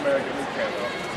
American League candle.